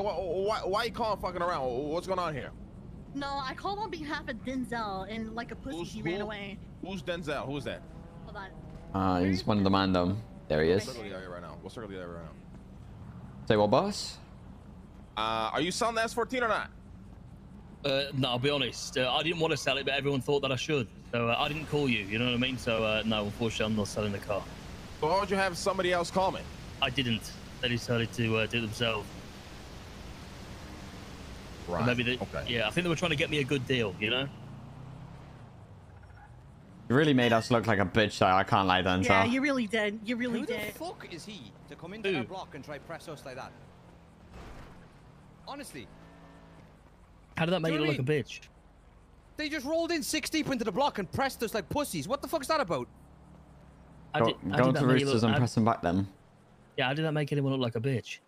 Why, why, why you calling fucking around? What's going on here? No, I called on behalf of Denzel, and like a pussy, Who's- he ran who? away. Who's Denzel? Who's that? Hold on. Uh, he's one of the mandem. There he What is. circle you at right now? What circle you at right now? Say what, boss? Uh, are you selling the S14 or not? Uh, no, I'll be honest. Uh, I didn't want to sell it, but everyone thought that I should. So uh, I didn't call you. You know what I mean? So uh, no, unfortunately, I'm not selling the car. So why would you have somebody else call me? I didn't. They decided to uh, do it themselves. Or Right. Maybe they. Okay. Yeah, I think they were trying to get me a good deal. You know? You really made us look like a bitch, though. I can't lie, Denzel. Yeah, you really did. You really Who the did. fuck is he to come into Who? our block and try press us like that? Honestly, How did that make you you look like a bitch? they just rolled in six deep into the block and pressed us like pussies. What the fuck's that about? I did, how go did to that make Roosters look, and how- press them back then. Yeah, how did that make anyone look like a bitch?